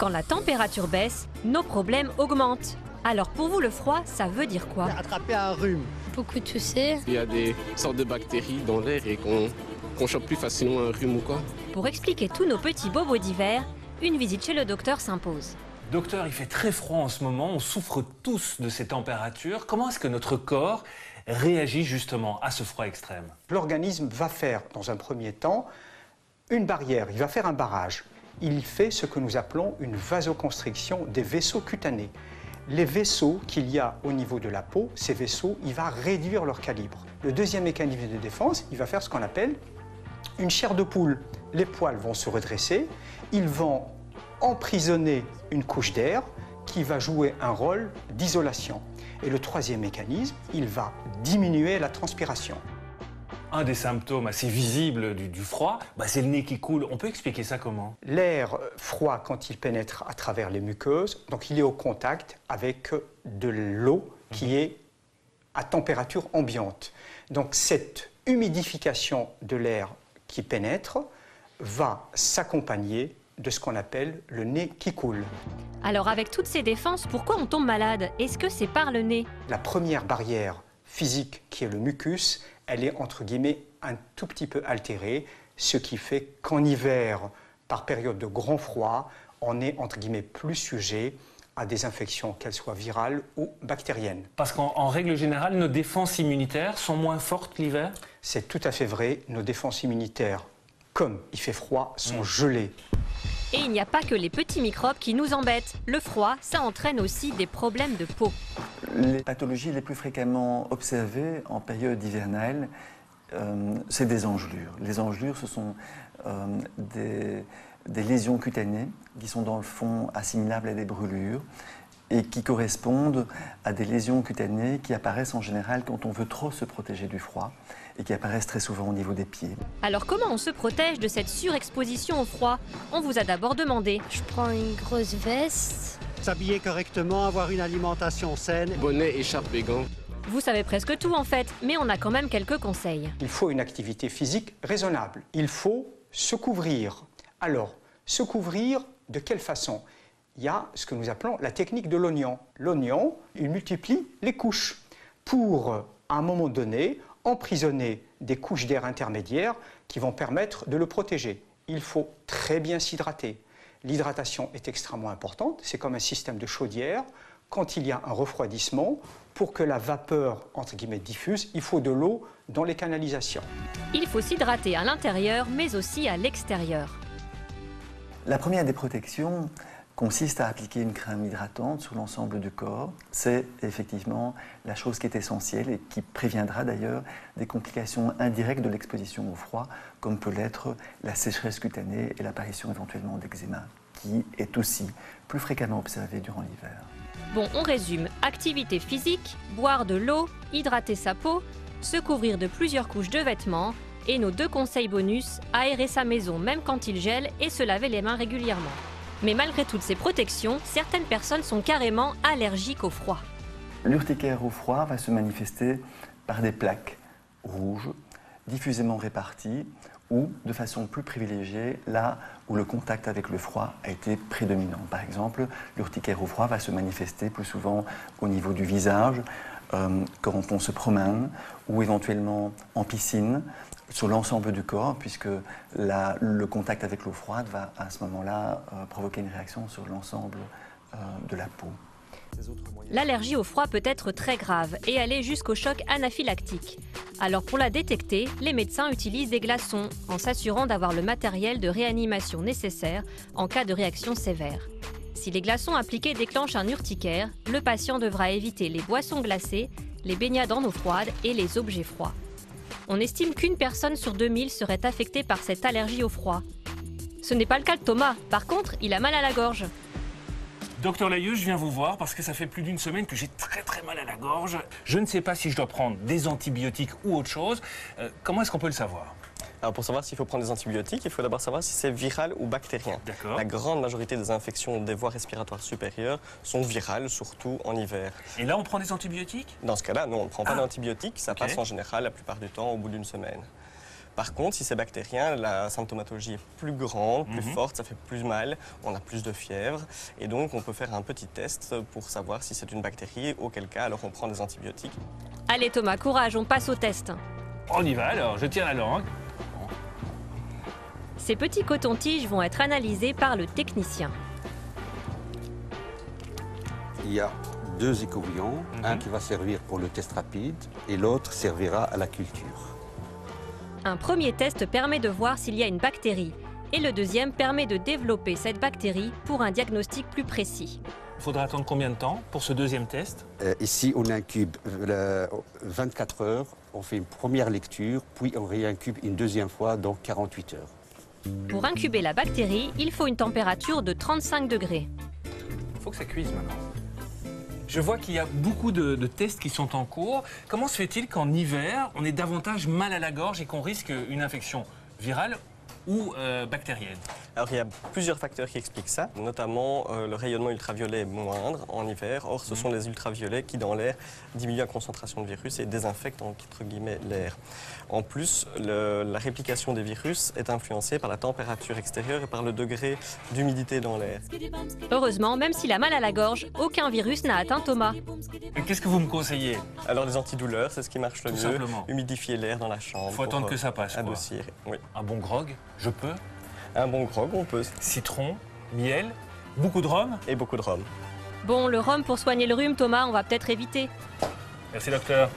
Quand la température baisse, nos problèmes augmentent. Alors pour vous, le froid, ça veut dire quoi? Attraper un rhume. Beaucoup tousser. Il y a des sortes de bactéries dans l'air et qu'on qu'on chope plus facilement un rhume ou quoi. Pour expliquer tous nos petits bobos d'hiver, une visite chez le docteur s'impose. Docteur, il fait très froid en ce moment, on souffre tous de ces températures. Comment est-ce que notre corps réagit justement à ce froid extrême? L'organisme va faire, dans un premier temps, une barrière, il va faire un barrage. Il fait ce que nous appelons une vasoconstriction des vaisseaux cutanés. Les vaisseaux qu'il y a au niveau de la peau, ces vaisseaux, il va réduire leur calibre. Le deuxième mécanisme de défense, il va faire ce qu'on appelle une chair de poule. Les poils vont se redresser, ils vont emprisonner une couche d'air qui va jouer un rôle d'isolation. Et le troisième mécanisme, il va diminuer la transpiration. Un des symptômes assez visibles du, du froid, bah, c'est le nez qui coule. On peut expliquer ça comment? L'air froid, quand il pénètre à travers les muqueuses, donc il est au contact avec de l'eau qui est à température ambiante. Donc cette humidification de l'air qui pénètre va s'accompagner de ce qu'on appelle le nez qui coule. Alors avec toutes ces défenses, pourquoi on tombe malade? Est-ce que c'est par le nez? La première barrière physique qui est le mucus, elle est entre guillemets un tout petit peu altérée, ce qui fait qu'en hiver, par période de grand froid, on est entre guillemets plus sujet à des infections, qu'elles soient virales ou bactériennes. Parce qu'en en règle générale, nos défenses immunitaires sont moins fortes l'hiver? C'est tout à fait vrai, nos défenses immunitaires, comme il fait froid, sont gelées. Et il n'y a pas que les petits microbes qui nous embêtent. Le froid, ça entraîne aussi des problèmes de peau. Les pathologies les plus fréquemment observées en période hivernale, euh, c'est des engelures. Les engelures, ce sont euh, des, des lésions cutanées qui sont dans le fond assimilables à des brûlures et qui correspondent à des lésions cutanées qui apparaissent en général quand on veut trop se protéger du froid et qui apparaissent très souvent au niveau des pieds. Alors comment on se protège de cette surexposition au froid? On vous a d'abord demandé. Je prends une grosse veste. S'habiller correctement, avoir une alimentation saine. Bonnet, écharpe et gants. Vous savez presque tout en fait, mais on a quand même quelques conseils. Il faut une activité physique raisonnable. Il faut se couvrir. Alors, se couvrir de quelle façon? Il y a ce que nous appelons la technique de l'oignon. L'oignon, il multiplie les couches pour, à un moment donné, emprisonner des couches d'air intermédiaires qui vont permettre de le protéger. Il faut très bien s'hydrater. L'hydratation est extrêmement importante, c'est comme un système de chaudière. Quand il y a un refroidissement, pour que la vapeur, entre guillemets, diffuse, il faut de l'eau dans les canalisations. Il faut s'hydrater à l'intérieur, mais aussi à l'extérieur. La première des protections consiste à appliquer une crème hydratante sur l'ensemble du corps. C'est effectivement la chose qui est essentielle et qui préviendra d'ailleurs des complications indirectes de l'exposition au froid, comme peut l'être la sécheresse cutanée et l'apparition éventuellement d'eczéma, qui est aussi plus fréquemment observée durant l'hiver. Bon, on résume. Activité physique, boire de l'eau, hydrater sa peau, se couvrir de plusieurs couches de vêtements, et nos deux conseils bonus, aérer sa maison même quand il gèle et se laver les mains régulièrement. Mais malgré toutes ces protections, certaines personnes sont carrément allergiques au froid. L'urticaire au froid va se manifester par des plaques rouges, diffusément réparties, ou de façon plus privilégiée là où le contact avec le froid a été prédominant. Par exemple, l'urticaire au froid va se manifester plus souvent au niveau du visage, euh, quand on se promène, ou éventuellement en piscine, sur l'ensemble du corps, puisque le contact avec l'eau froide va à ce moment-là euh, provoquer une réaction sur l'ensemble euh, de la peau. L'allergie au froid peut être très grave et aller jusqu'au choc anaphylactique. Alors pour la détecter, les médecins utilisent des glaçons en s'assurant d'avoir le matériel de réanimation nécessaire en cas de réaction sévère. Si les glaçons appliqués déclenchent un urticaire, le patient devra éviter les boissons glacées, les baignades en eau froide et les objets froids. On estime qu'une personne sur 2000 serait affectée par cette allergie au froid. Ce n'est pas le cas de Thomas, par contre, il a mal à la gorge. Docteur Layeux, je viens vous voir parce que ça fait plus d'une semaine que j'ai très très mal à la gorge. Je ne sais pas si je dois prendre des antibiotiques ou autre chose. Euh, comment est-ce qu'on peut le savoir? Alors pour savoir s'il faut prendre des antibiotiques, il faut d'abord savoir si c'est viral ou bactérien. La grande majorité des infections des voies respiratoires supérieures sont virales, surtout en hiver. Et là, on prend des antibiotiques? Dans ce cas-là, non, on ne prend pas Ah. d'antibiotiques, ça passe en général la plupart du temps au bout d'une semaine. Par contre, si c'est bactérien, la symptomatologie est plus grande, plus Mhm. forte, ça fait plus mal, on a plus de fièvre. Et donc, on peut faire un petit test pour savoir si c'est une bactérie, auquel cas, alors on prend des antibiotiques. Allez Thomas, courage, on passe au test. On y va alors, je tire la langue. Ces petits cotons-tiges vont être analysés par le technicien. Il y a deux écouvillons, Mhm. un qui va servir pour le test rapide et l'autre servira à la culture. Un premier test permet de voir s'il y a une bactérie et le deuxième permet de développer cette bactérie pour un diagnostic plus précis. Il faudra attendre combien de temps pour ce deuxième test? Euh, ici, on incube euh, le- 24 heures, on fait une première lecture, puis on réincube une deuxième fois, donc 48 heures. Pour incuber la bactérie, il faut une température de 35 degrés. Il faut que ça cuise maintenant. Je vois qu'il y a beaucoup de, tests qui sont en cours. Comment se fait-il qu'en hiver, on ait davantage mal à la gorge et qu'on risque une infection virale ou euh, bactérienne? Alors, il y a plusieurs facteurs qui expliquent ça, notamment euh, le rayonnement ultraviolet est moindre en hiver. Or, ce sont les ultraviolets qui, dans l'air, diminuent la concentration de virus et désinfectent, entre guillemets, l'air. En plus, le- la réplication des virus est influencée par la température extérieure et par le degré d'humidité dans l'air. Heureusement, même s'il a mal à la gorge, aucun virus n'a atteint Thomas. Et Qu'est-ce que vous me conseillez? Alors, les antidouleurs, c'est ce qui marche le Tout mieux. simplement. Humidifier l'air dans la chambre. Il faut attendre euh, que ça passe. quoi. Adoucir, oui. Un bon grog, je peux? Un bon grog, on peut. Citron, miel, beaucoup de rhum. Et beaucoup de rhum. Bon, le rhum pour soigner le rhume, Thomas, on va peut-être éviter. Merci docteur.